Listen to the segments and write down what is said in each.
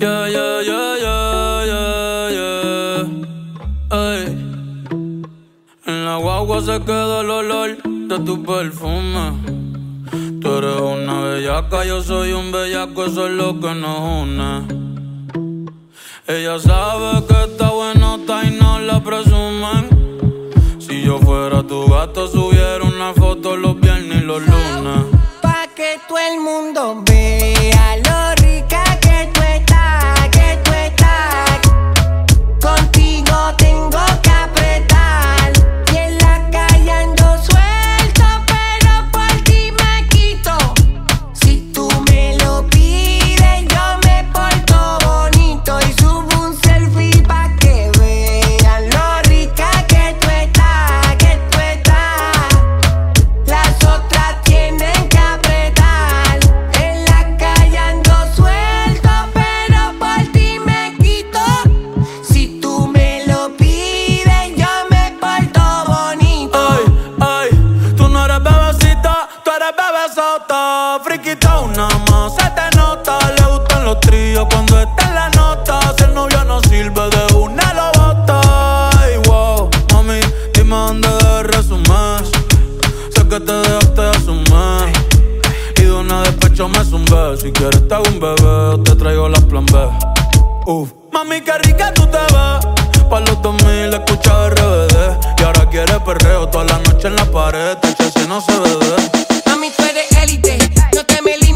Yeah, yeah, yeah, yeah, yeah, yeah. Ay. En la guagua se queda el olor de tu perfume. Tú eres una bellaca, yo soy un bellaco, eso es lo que nos une. Ella sabe que está buenota y no la presumen. Si yo fuera tu gato, subiera una foto los viernes y los lunes. Pa' que todo el mundo vea Friquita, una más se te nota. Le gustan los tríos cuando está en la nota. Si el novio no sirve de una, lo bota. Ay, wow, mami, dime dónde resumir. Sé que te dejaste de asumir. Y de una despecho me zumbé. Si quieres te hago un bebé te traigo la plan B. Mami, qué rica tú te ves. Pa' los 2000 escucha RBD. Y ahora quiere perreo toda la noche en la pared. Te si no se ve. Mami, tú eres élite, no te me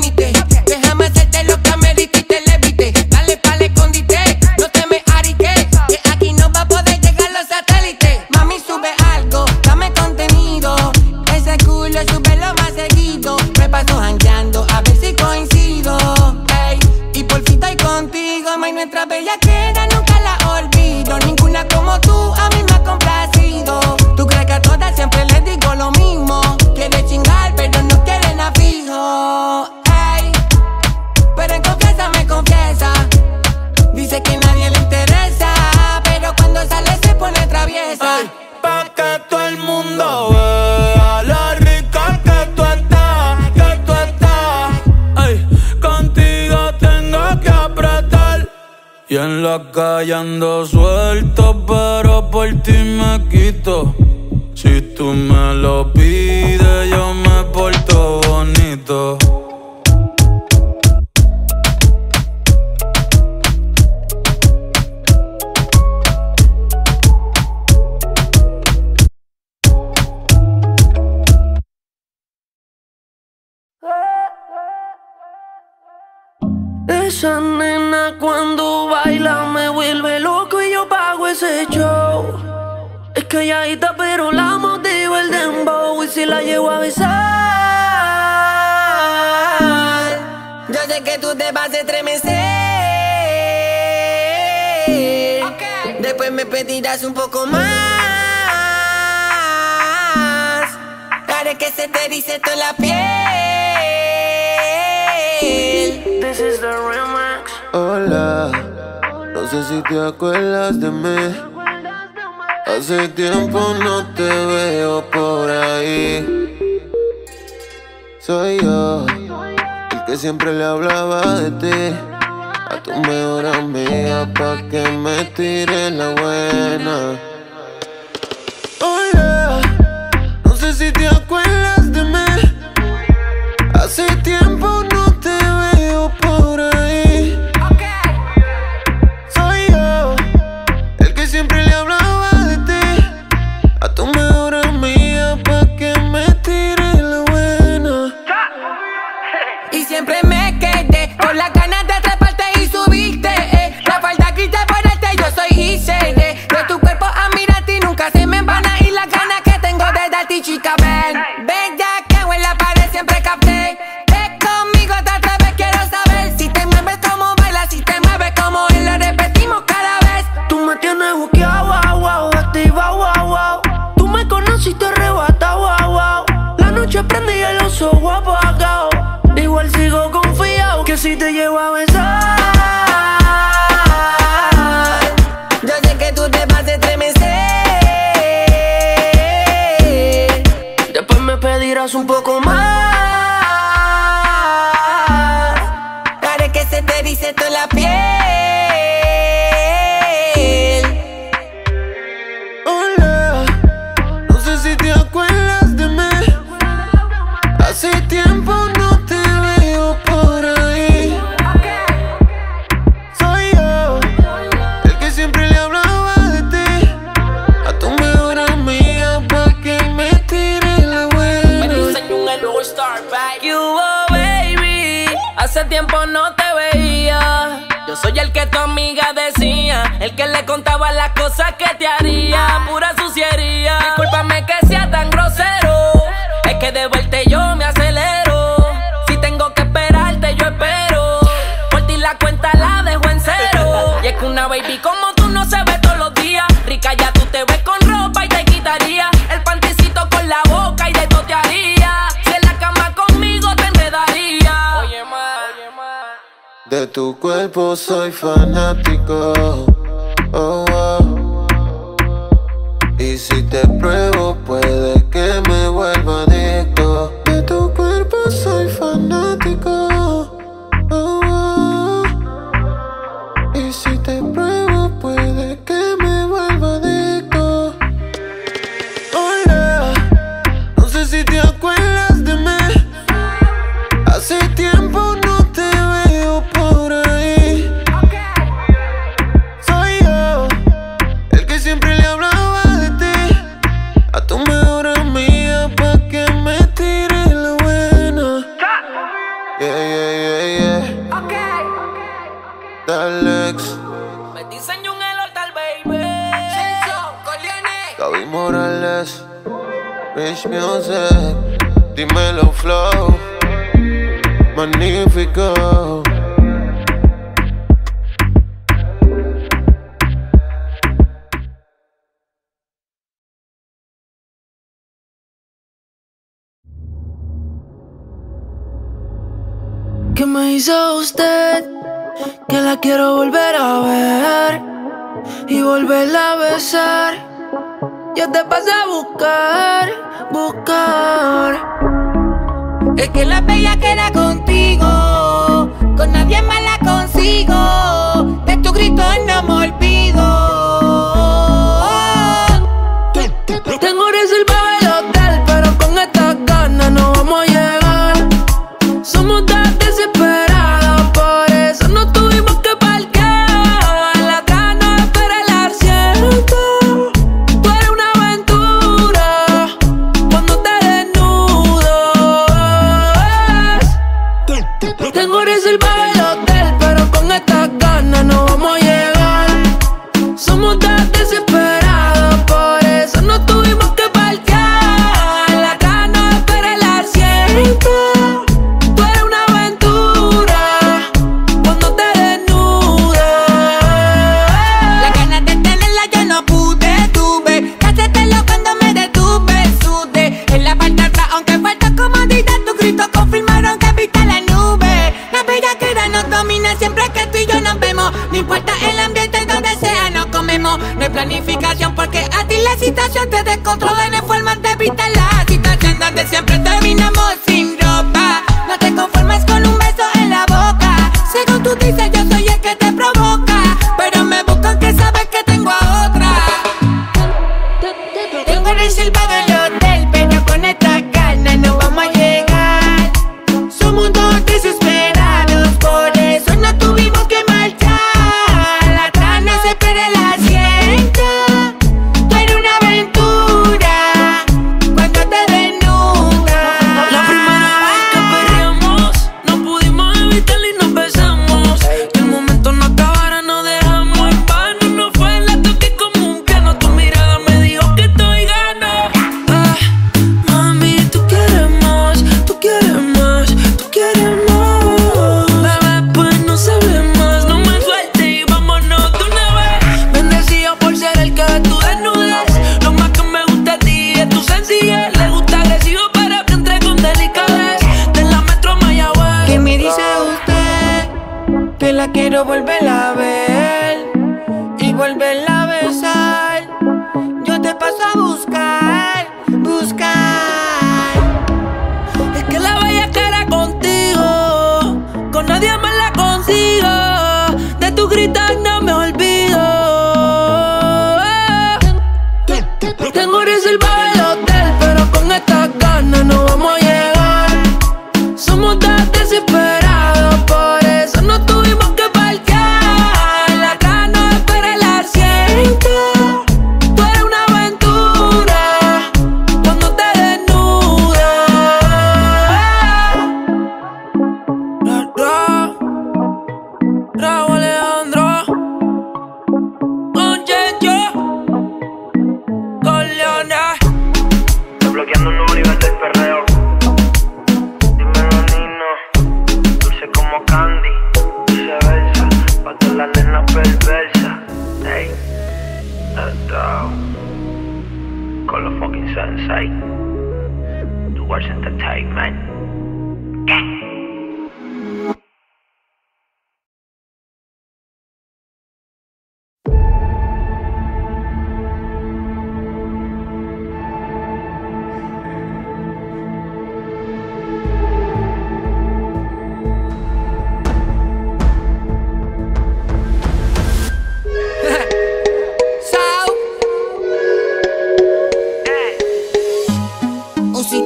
Y en la calle ando suelto, pero por ti me quito. Si tú me lo pides, yo me porto bonito. Esa nena cuando baila me vuelve loco y yo pago ese show. Es calladita pero la motivo el dembow y si la llevo a besar. Yo sé que tú te vas a estremecer. Después me pedirás un poco más. Haré que se te erice toda la piel. This is the remix. Hola, no sé si te acuerdas de mí. Hace tiempo no te veo por ahí. Soy yo, el que siempre le hablaba de ti. A tu mejor amiga pa' que me tire la buena. Hola, no sé si te acuerdas de mí. Hace tiempo Ven, ya que en la pared siempre capté. Ven conmigo otra vez, quiero saber si te mueves como bailas, si te mueves como él. Lo repetimos cada vez. Tú me tienes buqueado, wow, wow, activa, wow, wow. Tú me conociste arrebata, wow, wow. La noche prende y el oso guapo. Igual sigo confiado que si te llevo a besar. tiempo no te veía. Yo soy el que tu amiga decía, el que le contaba las cosas que te haría. Pura De tu cuerpo soy fanático. Oh, oh. Y si te pruebo, puede que me vuelva adicto. De tu cuerpo soy fanático. Oh, oh. Y si te pruebo, puede que me vuelva adicto. hacer. Dímelo, flow. Magnífico. ¿Qué me hizo usted? Que la quiero volver a ver y volverla a besar. Yo te paso a buscar, buscar. Es que la bella queda contigo, con nadie más la consigo. De tu grito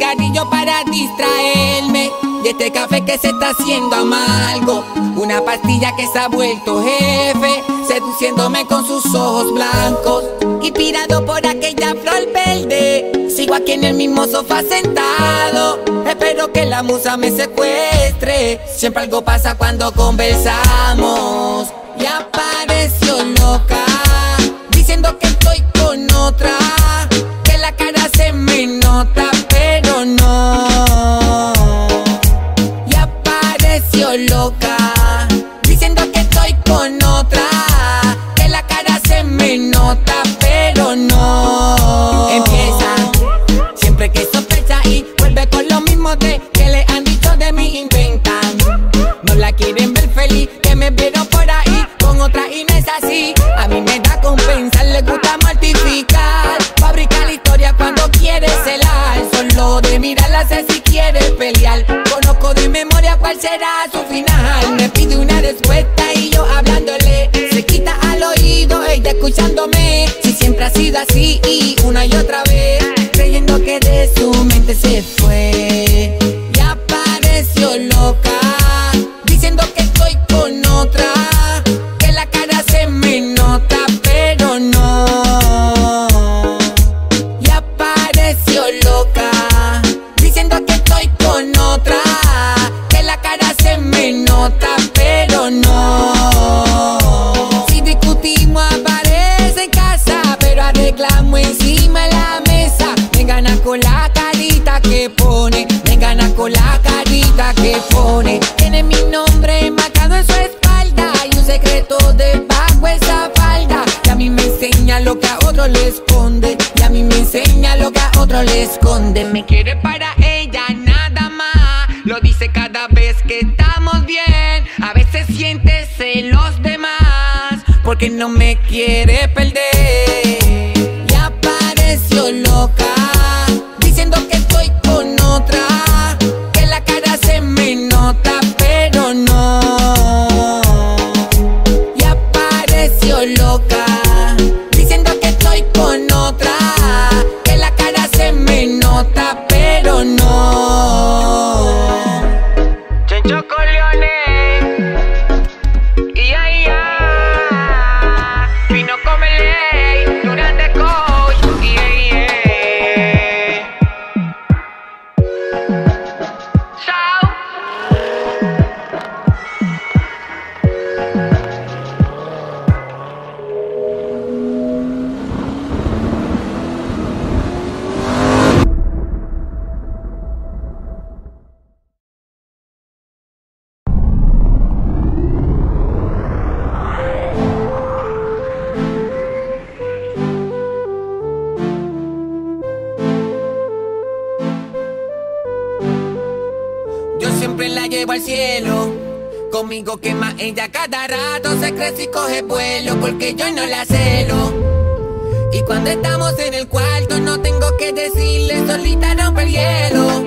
cigarrillo para distraerme de este café que se está haciendo amargo. Una pastilla que se ha vuelto jefe, seduciéndome con sus ojos blancos. Inspirado por aquella flor verde, sigo aquí en el mismo sofá sentado. Espero que la musa me secuestre. Siempre algo pasa cuando conversamos. Y apareció loca, diciendo que estoy con otra. Que la cara se me nota, no. Y apareció loca, diciendo que estoy con otra. Que la cara se me nota, sé si quiere pelear. Conozco de memoria cuál será su final. Me pide una respuesta y yo hablándole. Se quita al oído, ella escuchándome. Si siempre ha sido así y una y otra vez. Creyendo que de su mente se nota, pero Conmigo quema ella cada rato. Se crece y coge vuelo porque yo no la celo. Y cuando estamos en el cuarto, no tengo que decirle, solita rompe el hielo.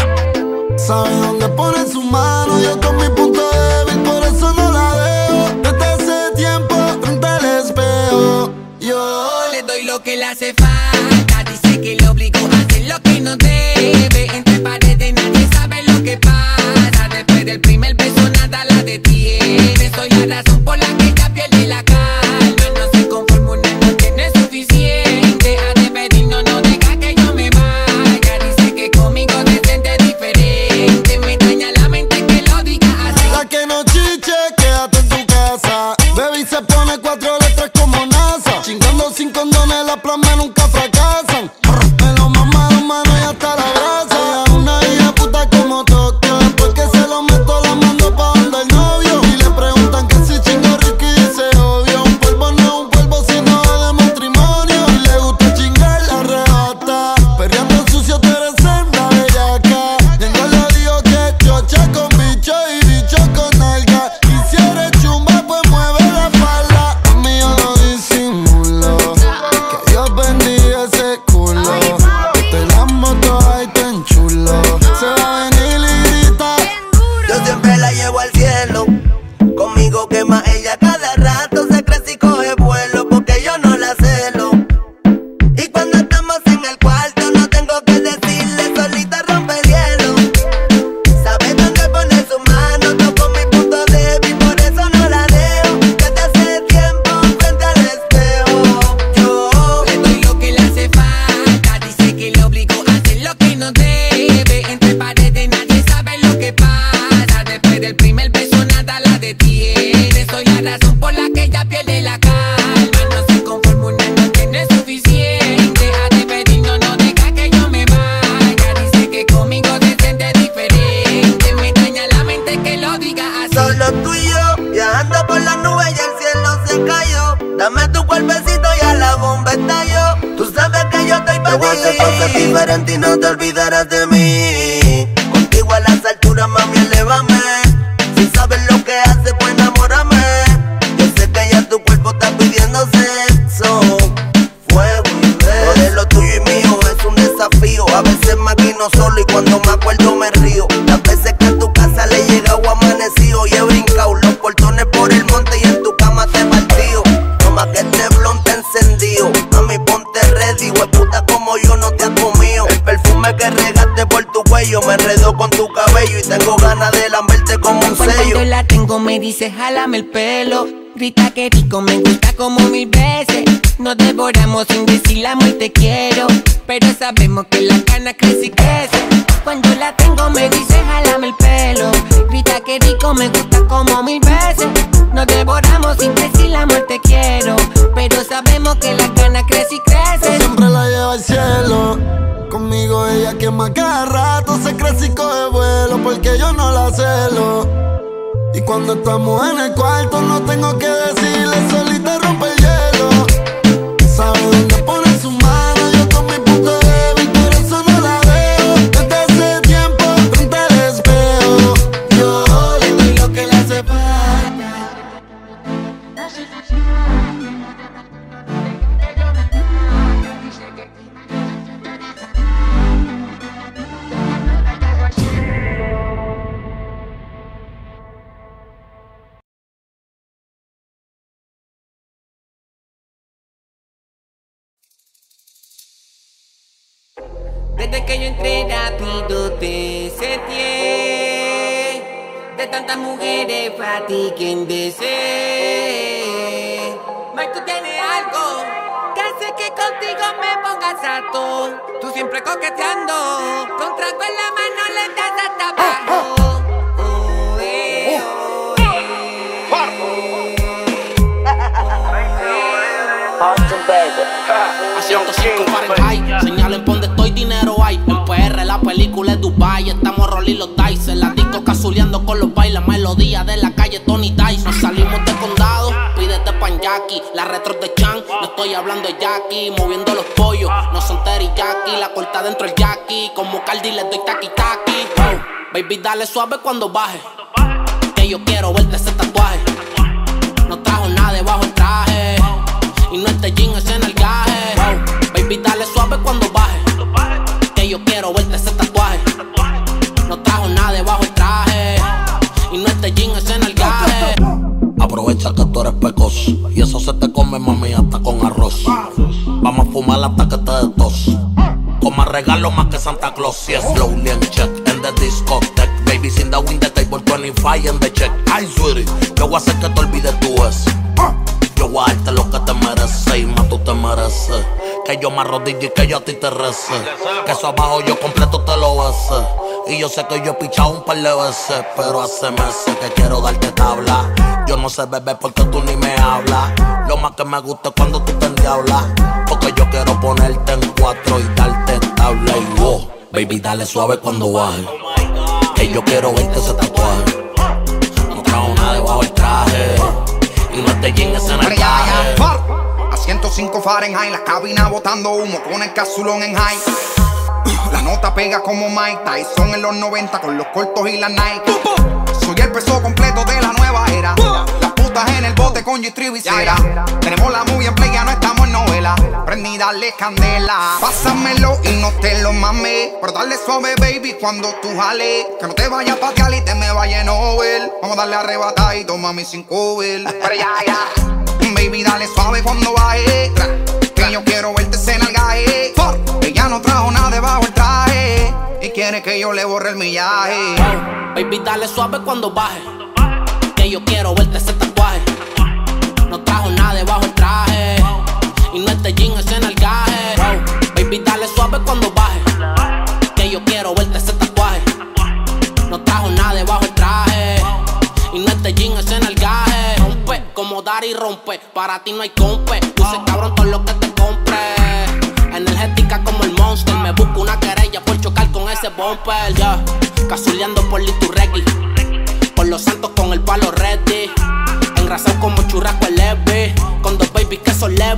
Sabe dónde pone su mano, yo con mi punto débil, por eso no la dejo. Desde hace tiempo frente al espejo. Yo Le doy lo que le hace de lamberte como un Cuando sello. la tengo me dice jálame el pelo Grita que rico, me gusta como mil veces. Nos devoramos sin decir amor te quiero. Pero sabemos que la cana crece y crece. Cuando la tengo me dice jálame el pelo Grita que rico, me gusta como mil veces. Nos devoramos sin decir amor te quiero. Pero sabemos que la cana crece y Yo crece siempre la llevo al cielo. Conmigo ella quema cada rato, se crece y coge vuelo porque yo no la celo. Y cuando estamos en el cuarto no tengo que decirle, solita Desde que yo entré rápido te setié De tantas mujeres para ti quien desee Mike, tú tienes algo Que hace que contigo me pongas harto. Tú siempre coqueteando Con trago en la mano le das hasta abajo. Oh, eh, oh, eh. A 105 Fahrenheit, señalen dinero hay. En PR la película es Dubai, estamos rolling los dice. La disco casuleando con los bailes, melodía de la calle Tony Dice. Nos salimos de condado, pídete pan Jackie. La retro de Chan, no estoy hablando de Jackie. Moviendo los pollos, no son teriyaki. La corta dentro el Jackie, como Cardi le doy taki taki. Oh, baby, dale suave cuando baje. Que yo quiero verte ese tatuaje. No trajo nada debajo el traje. Y no este jean es en el gaje. Baby, dale suave cuando yo quiero verte ese tatuaje. No trajo nada debajo el traje. Y no este jean es en el gaje. Aprovecha que tú eres pecoso. Y eso se te come, mami, hasta con arroz. Vamos a fumar hasta que te des tos. Como regalo más que Santa Claus. Si es slowly and check en the discotheque. Baby, sin the win the table 25 en the check. Ay, sweetie, yo voy a hacer que te olvides tú eso. Yo voy a darte lo que te mereces y más tú te mereces. Que yo me arrodille y que yo a ti te rece. Que eso abajo yo completo te lo bese. Y yo sé que yo he pichado un par de veces, pero hace meses que quiero darte tabla. Yo no sé beber porque tú ni me hablas. Lo más que me gusta es cuando tú te endiablas. Porque yo quiero ponerte en cuatro y darte tabla y wow. Baby, dale suave cuando baje. Que yo quiero verte ese tatuaje. No trajo nada debajo del traje. Y no te llegues en el traje. A 105 Fahrenheit, la cabina botando humo con el casulón en high. La nota pega como Mike Tyson en los 90 con los cortos y la Nike. Soy el peso completo de la nueva era. Las putas en el bote con y cera. Tenemos la movie en play, ya no estamos en novela. vela. Prendí, dale candela. Pásamelo y no te lo mames. Pero dale suave, baby, cuando tú jales. Que no te vayas pa' Cali y te me vaya en Nobel. Vamos a darle arrebatada y toma mi sin cover. Pero ya, ya. Baby, dale suave cuando baje. Que yo quiero verte en el gaje. Ella no trajo nada debajo el traje. Y quiere que yo le borre el millaje. Baby, dale suave cuando baje. Que yo quiero verte ese tatuaje. Para ti no hay compe. Dice cabrón todo lo que te compre. Energética como el monster. Me busco una querella por chocar con ese bumper. Ya, casuleando por Liturregui. Por los santos con el palo ready. Engrasado como churrasco el leve. Con dos babies que son ya.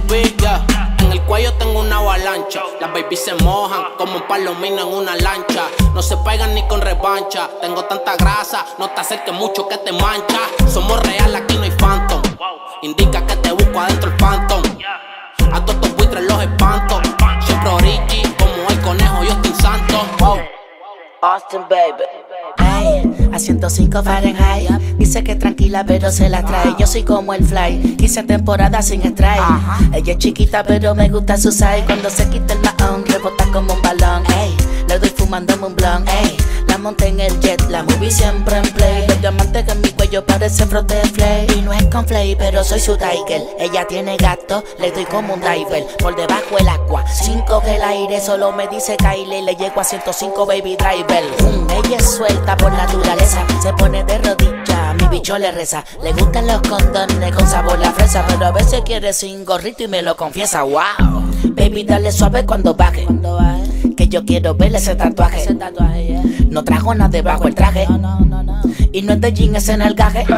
En el cuello tengo una avalancha. Las babies se mojan como un palomino en una lancha. No se pegan ni con revancha. Tengo tanta grasa, no te acerques mucho que te mancha. Somos real, aquí no hay phantom. Indica que busco adentro el phantom. A todos estos buitres los espanto. Siempre origi, como el conejo, yo estoy santo. Austin, baby. Ay, a 105 Fahrenheit. Dice que tranquila, pero se la trae. Yo soy como el fly. 15 temporadas sin strike. Ella es chiquita, pero me gusta su size. Cuando se quita el mahón, rebota como un balón. Ey, le doy fumándome un blon. Ey, monté en el jet, la movie siempre en play. Los diamantes en mi cuello parecen frote flay. Y no es con flay, pero soy su tiger. Ella tiene gato, le doy como un diver. Por debajo el agua, 5 que el aire solo me dice Kylie. Le llego a 105 baby driver. Mm, ella es suelta por naturaleza, se pone de rodillas. Mi bicho le reza. Le gustan los condones con sabor a fresa, pero a veces quiere sin gorrito y me lo confiesa. Wow, baby, dale suave cuando baje. Que yo quiero verle ese tatuaje. No trajo nada debajo el traje. Y no es de jean, es en el gaje. No.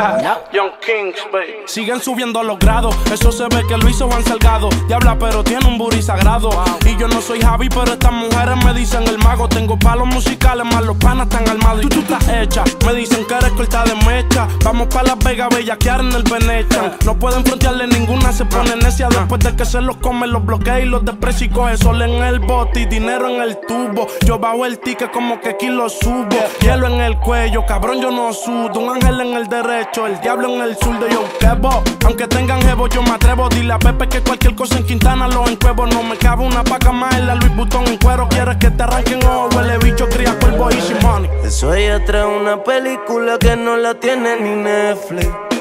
Young Kings, baby. Siguen subiendo los grados. Eso se ve que lo hizo Juan Salgado. Diabla, pero tiene un booty sagrado. Y yo no soy Javi, pero estas mujeres me dicen el mago. Tengo palos musicales, más los panas están armados. Y tú, tú estás hecha. Me dicen que eres corta de mecha. Vamos pa' Las Vegas, bellaquear en el Venetian. No pueden frontearle ninguna, se pone necia. Después de que se los comen, los bloquea y los desprecia y coge sol en el bote y dinero en el tubo. Yo bajo el ticket como que aquí lo subo. Hielo en el cuello, cabrón, yo no sudo. Un ángel en el derecho, el diablo en el zurdo. Yo quebo, aunque tengan jevo, yo me atrevo. Dile a Pepe que cualquier cosa en Quintana lo encuevo. No me cabe una paca más en la Louis Vuitton en cuero. Quieres que te arranquen o huele bicho, cría cuervo y money. Eso ella trae una película que no la tiene ni Netflix.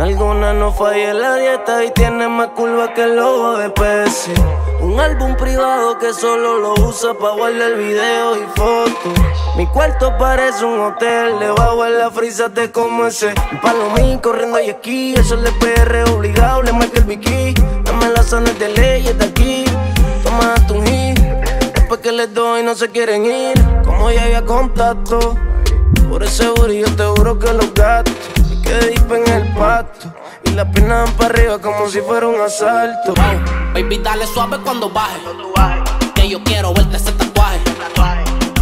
Alguna no falla la dieta y tiene más curva que el logo de Pepsi. Un álbum privado que solo lo usa para guardar videos y fotos. Mi cuarto parece un hotel, debajo en la frisa te como ese. Un palomín corriendo y aquí, eso le PR obligado, le marca el bikini. Dame las zonas de ley, de aquí. Toma tu hit, después que les doy no se quieren ir. Como ya había contacto, por ese yo te juro que los gatos en el pasto. Y la piernas van para arriba como si fuera un asalto. Baby, dale suave cuando baje. Que yo quiero verte ese tatuaje.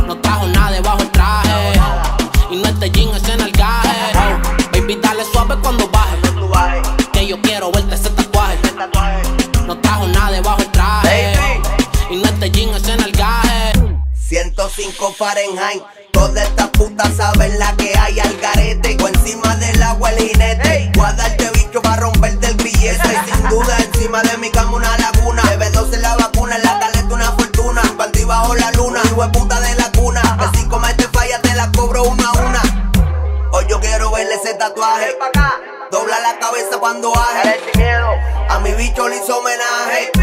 No trajo nada debajo el traje. Y no este jean es en el gaje. Baby, dale suave cuando baje. Que yo quiero verte ese tatuaje. 105 Fahrenheit. Todas estas putas saben la que hay al garete. O encima del agua el jinete. Voy a darte bicho para romperte el billete. Y sin duda encima de mi cama una laguna. Bebe12 la vacuna, en la caleta una fortuna. Panty bajo la luna, hijo de puta de la cuna. Que si comete falla te la cobro una a una. Hoy yo quiero verle ese tatuaje. Dobla la cabeza cuando baje. A mi bicho le hizo homenaje.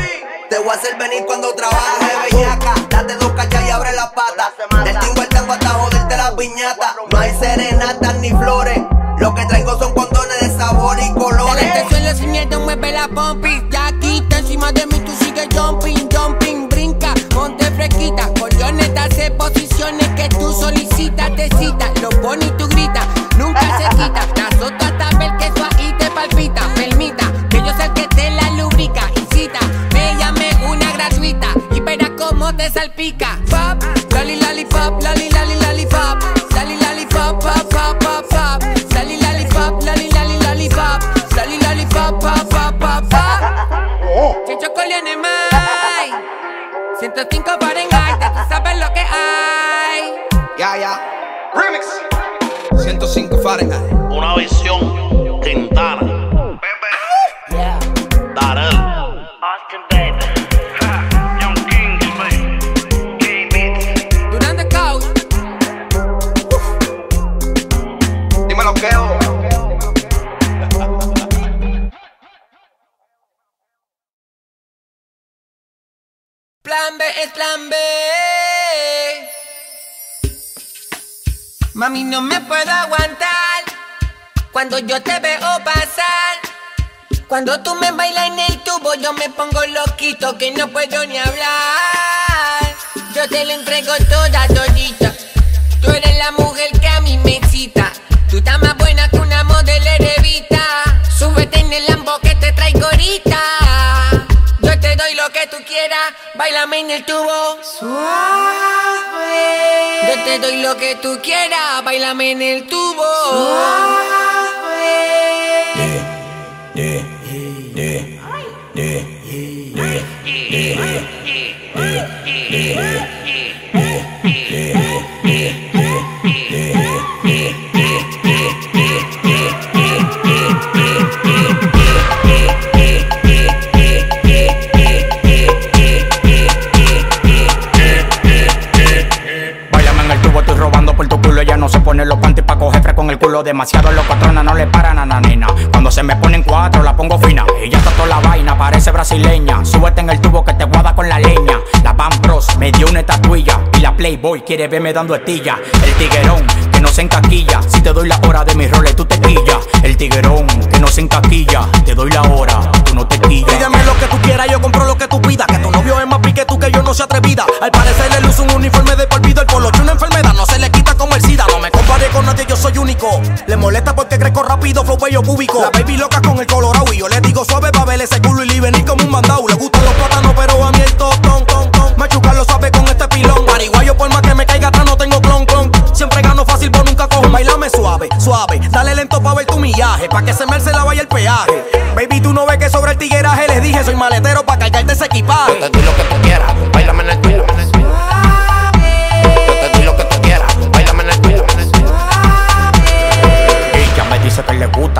Te voy a hacer venir cuando trabaje, bellaca. Date dos cachas y abre la pata. Del tingo al tango hasta joderte la piñata. No hay serenatas ni flores. Lo que traigo son condones de sabor y colores. Este suelo sin miedo mueve la pompi. Ya quita encima de mí, tú sigues jumping, jumping, brinca, ponte fresquita. to think about Plan B es plan B. Mami, no me puedo aguantar cuando yo te veo pasar. Cuando tú me bailas en el tubo, yo me pongo loquito que no puedo ni hablar. Yo te lo entrego toda, todita. Tú eres la mujer que a mí me excita. Tú estás más bailame en el tubo. Suave. Yo te doy lo que tú quieras, bailame en el tubo. Báilame Ella no se pone los panties pa' coger fresco en el culo. Demasiado los patronas no le paran a la nena. Cuando se me ponen cuatro, la pongo fina. Ella está toda la vaina, parece brasileña. Súbete en el tubo que te guada con la leña. La Van Bros me dio una estatuilla. Y la Playboy quiere verme dando estilla. El tiguerón que no se encaquilla. Si te doy la hora de mis roles, tú te quillas. El tiguerón que no se encaquilla. Te doy la hora, tú no te quillas. Pídeme lo que tú quieras, yo compro lo que tú pidas. Que tu novio es más pique tú que yo no sea atrevida. Al parecer le luce un uniforme de por vida. Nadie, yo soy único. Le molesta porque crezco rápido, flow bello púbico. La baby loca con el colorado y yo le digo suave pa' ver ese culo y le venir como un mandado. Le gustan los plátanos, pero a mí el tostón, ton, ton. Machucar lo sabe con este pilón. Mariguayo por más que me caiga atrás no tengo clon, clon. Siempre gano fácil, pero nunca cojo. Bailame suave, suave. Dale lento pa' ver tu millaje, pa' que se me la vaya el peaje. Baby, tú no ves que sobre el tigueraje les dije, soy maletero pa' cargarte ese equipaje.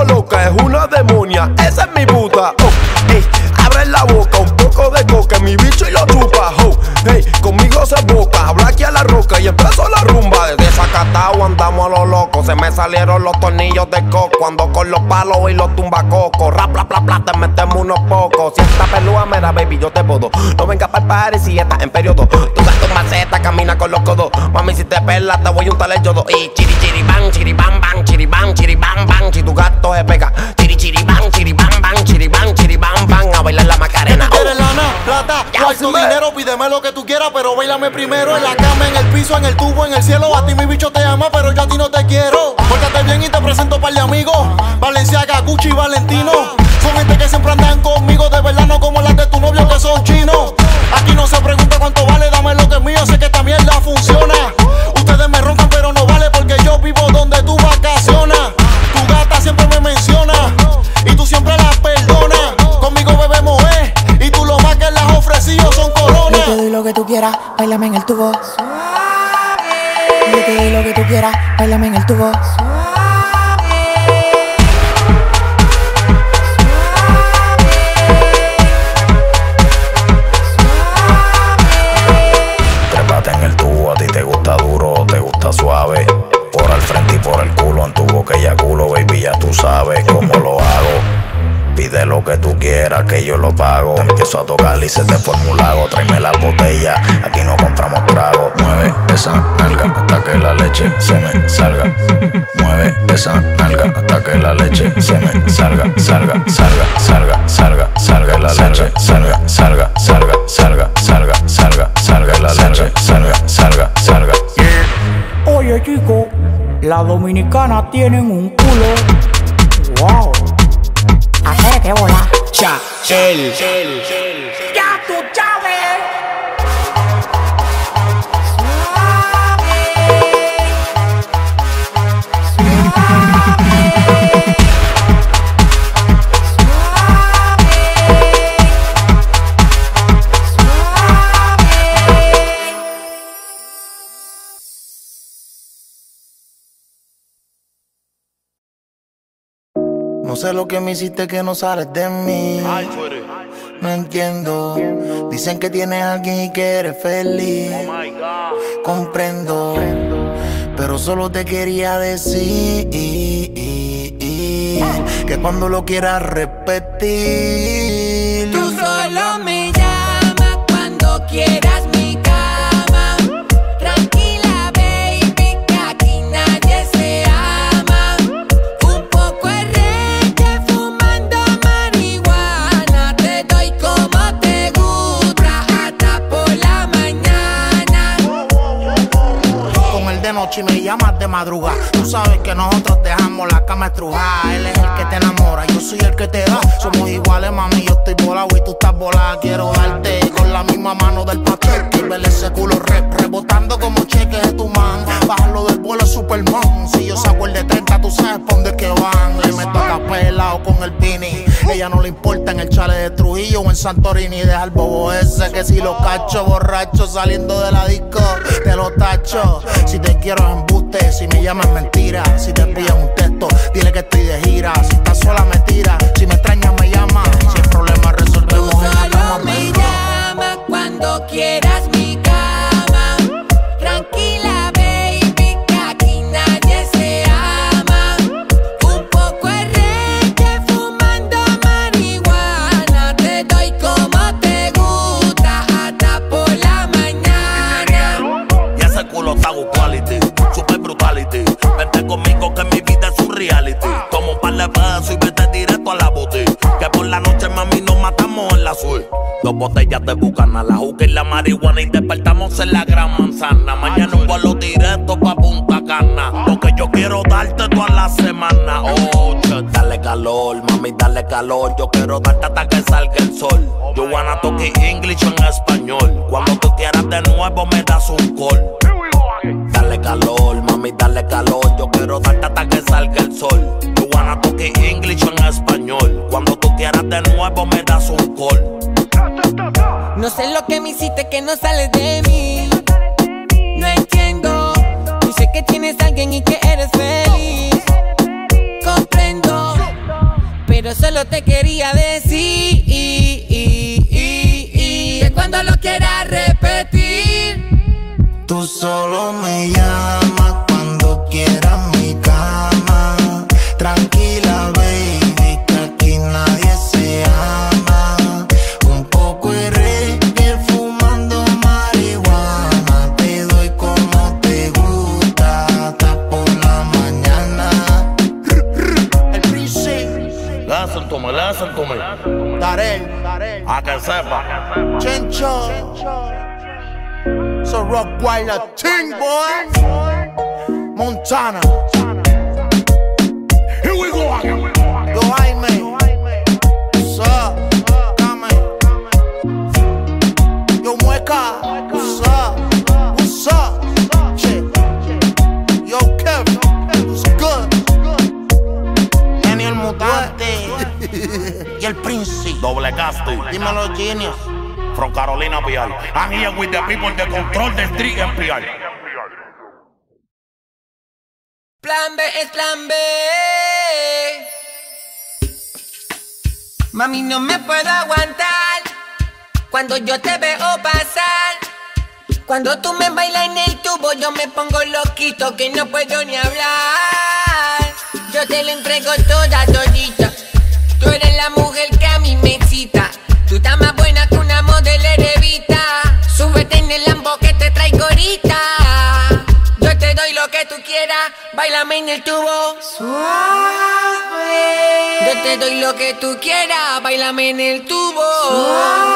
Es una demonia, esa es mi puta. Oh, hey, abre la boca, un poco de coca, mi bicho y lo chupa. Oh, conmigo se boca, habla aquí a la roca y empezó la rumba. Zacatau andamos a lo loco, se me salieron los tornillos de coco. Ando con los palos y los tumbacocos. Rap, bla, bla, te metemos unos pocos. Si esta pelúa me da, baby, yo te puedo. No venga para party si estás en periodo. Tu gato en maceta, camina con los codos. Mami, si te perlas, te voy a untar el yodo. Y chiri, chiri, bang, chiri, bang, bang, chiri, bang, chiri, bang, bang. Si tu gato se pega. Chiri, chiri, bang, chiri, bang, bang, chiri, bang, chiri, bang, bang. A bailar la macarena. ¿Tú plata, cuarto, dinero? Pídeme lo que tú quieras, pero bailame primero en la cama, en el piso, en el tubo, en el cielo. A ti mi bicho te ama, pero yo a ti no te quiero. Pórtate bien y te presento un par de amigos. Valenciaga, Gucci y Valentino. Son gente que siempre andan conmigo, de quieras, bailame en el tubo. Yo te doy lo que tú quieras, bailame en el tubo. que tú quieras, que yo lo pago. Te empiezo a tocar y se te forma un lago. Tráeme la botella, aquí no compramos trago. Mueve esa nalga hasta que la leche se me salga. Mueve esa nalga hasta que la leche se me salga, salga, salga, salga, salga, salga la leche, salga, salga, salga, salga, salga, salga, salga la leche, salga, salga, salga. Oye chico, las dominicanas tienen un culo. Cha, el. No sé lo que me hiciste que no sales de mí. No entiendo. Dicen que tienes a alguien y que eres feliz. Comprendo. Pero solo te quería decir que cuando lo quieras repetir. Tú solo me llamas cuando quieras noche y me llamas de madrugada. Tú sabes que nosotros dejamos la cama estrujada. Él es el que te enamora, yo soy el que te da. Somos iguales, mami, yo estoy volado y tú estás volada. Quiero darte con la misma mano del pastel. Ver ese culo re- rebotando como cheques de tu man. Bajarlo del vuelo Superman. Si yo saco el de 30, tú sabes pa' dónde es que van. Le meto a capela o con el Vini. Ella no le importa en el chale de Trujillo o en Santorini. Deja el bobo ese que si lo cacho borracho saliendo de la disco, te lo tacho. Si te quiero si me llamas mentira. Si te pillan un en la gran manzana. Mañana un vuelo directo pa' Punta Cana. Lo que yo quiero darte toda la semana. Oh, dale calor, mami, dale calor. Yo quiero darte hasta que salga el sol. Yo wanna talk English en español. Cuando tú quieras de nuevo, me das un call. Dale calor, mami, dale calor. Yo quiero darte hasta que salga el sol. You wanna talk English en español. Cuando tú quieras de nuevo, me das un call. No sé lo que me hiciste que no sales de Pero solo te quería decir que cuando lo quieras repetir. Tú solo me llamas Darel, A que sepa. Chencho. So rock while a ting boy. Montana. Here we go el príncipe. Doble casti. Dímelo, genius. From Carolina PR. I'm here with the people de control the street en PR. Plan B es plan B. Mami, no me puedo aguantar cuando yo te veo pasar. Cuando tú me bailas en el tubo, yo me pongo loquito que no puedo ni hablar. Yo te lo entrego toda, todita. Tú eres la mujer que a mí me excita. Tú estás más buena que una modelo revista. Súbete en el lambo que te traigo ahorita. Yo te doy lo que tú quieras, bailame en el tubo. Suave. Yo te doy lo que tú quieras, bailame en el tubo. tubo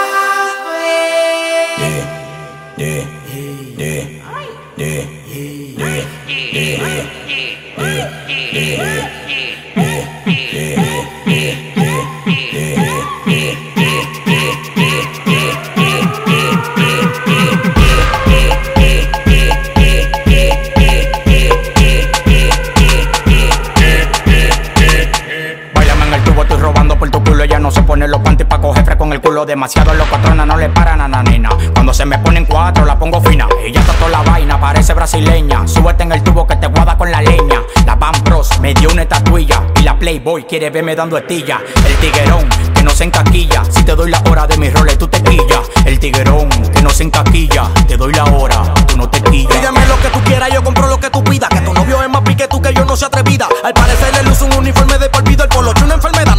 se pone los panties pa' coger fresco con el culo. Demasiado los patronas no le paran a la nena. Cuando se me ponen cuatro la pongo fina. Ella está toda la vaina, parece brasileña. Súbete en el tubo que te guada con la leña. La Van Bros me dio una estatuilla. Y la Playboy quiere verme dando estilla. El tiguerón que no se encaquilla. Si te doy la hora de mis roles, tú te quillas. El tiguerón que no se encaquilla. Te doy la hora, tú no te quillas. Pídeme lo que tú quieras, yo compro lo que tú pidas. Que tu novio es más pique tú que yo no se atrevida. Al parecer le luce un uniforme de por vida. El polocho una enfermedad,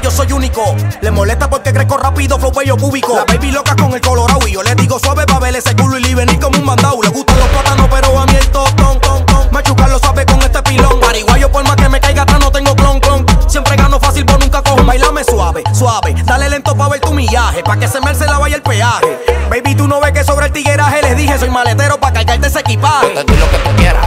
yo soy único. Le molesta porque crezco rápido, flow bello. La baby loca con el colorado y yo le digo suave pa' ver ese culo y le venir como un mandado. Le gustan los plátanos, pero a mí el tostón, ton, ton. Machucarlo suave con este pilón. Pariguayo por más que me caiga atrás no tengo clon, clon. Siempre gano fácil, pero nunca cojo. Bailame suave, suave. Dale lento pa' ver tu millaje. Pa' que se me la vaya el peaje. Baby, tú no ves que sobre el tigueraje les dije soy maletero pa' cargarte ese equipaje. Yo te lo que tú quieras,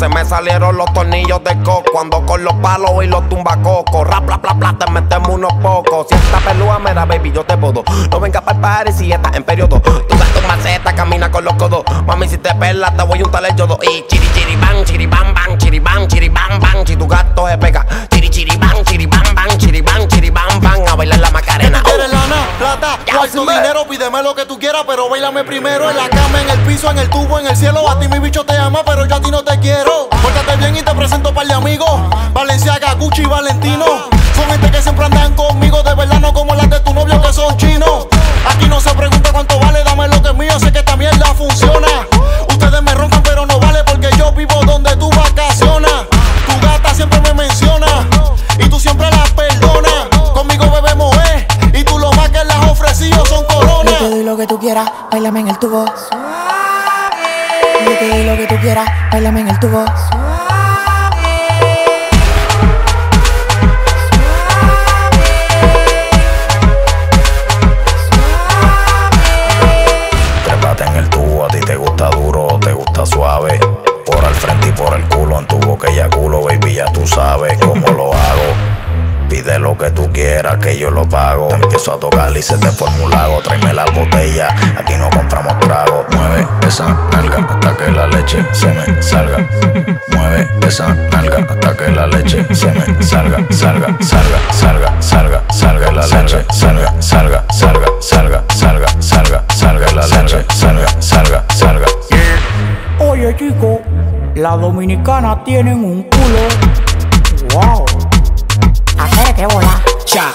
se me salieron los tornillos de coco. Ando con los palos y los tumbacocos. Rap, bla, bla, bla, te metemos unos pocos. Si esta pelúa me da, baby, yo te puedo. No venga para el party si estás en periodo. Tú das tu maceta, camina con los codos. Mami, si te perlas, te voy a untar el yodo. Y chiri, chiri, bang, chiri, bang, bang, chiri, bang, chiri. Si tu gato se pega. Chiri, chiri, plata, cuarto, dinero? Pídeme lo que tú quieras, pero bailame primero En la cama, en el piso, en el tubo, en el cielo. A ti mi bicho te ama, pero yo a ti no te quiero. Pórtate bien y te presento par de amigos. Valenciaga, Gucci y Valentino. Son gente que siempre andan conmigo De verdad no como las de tu novio que son chinos quieras, bailame en el tubo. Yo te doy lo que tú quieras, bailame en el tubo. Trépate en el tubo, a ti te gusta duro o te gusta suave. Por al frente y por el culo, en tu boca y culo, baby, ya tú sabes cómo lo hago. Pide lo que tú quieras, que yo lo pago. Te empiezo a tocar forma un lago. Tráeme la botella, aquí no compramos trago. Mueve esa nalga hasta que la leche se me salga. Mueve esa nalga hasta que la leche se me salga. Salga, salga, salga, salga, salga la leche. Salga, salga, salga, salga, salga, salga, salga la leche. Salga, salga, salga. Oye chico, las dominicanas tienen un culo. Wow. Hacer que bola. Cha,